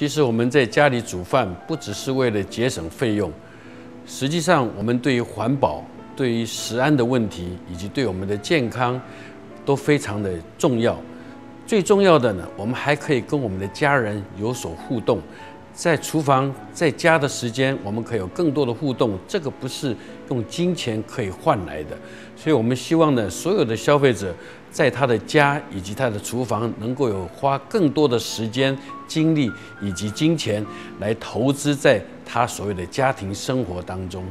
其实我们在家里煮饭，不只是为了节省费用，实际上我们对于环保、对于食安的问题，以及对我们的健康，都非常的重要。最重要的呢，我们还可以跟我们的家人有所互动。在厨房、在家的时间，我们可以有更多的互动，这个不是用金钱可以换来的。所以，我们希望呢，所有的消费者在他的家以及他的厨房，能够有花更多的时间、精力以及金钱来投资在他所谓的家庭生活当中。